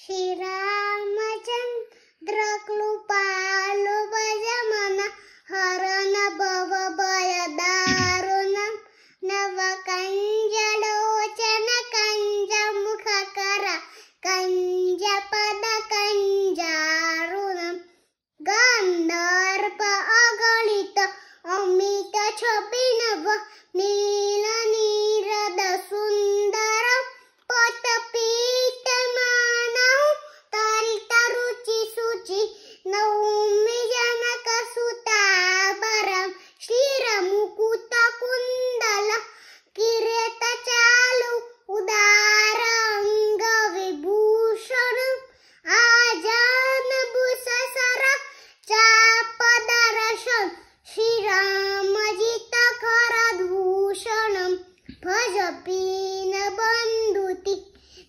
是的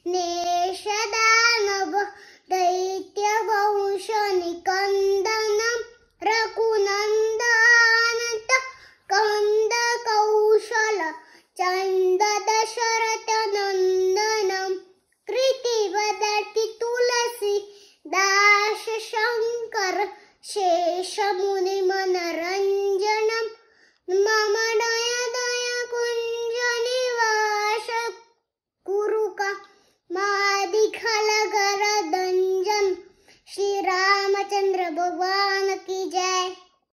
नेशदानव चंद दशरथ नंदन चन्ददशरथनन्दनं कृतिवदति तुलसी दास शंकर शेष मुनि शेषमुनिमनरञ्जनं मम दया दया कुञ्जनिवास कुरुका My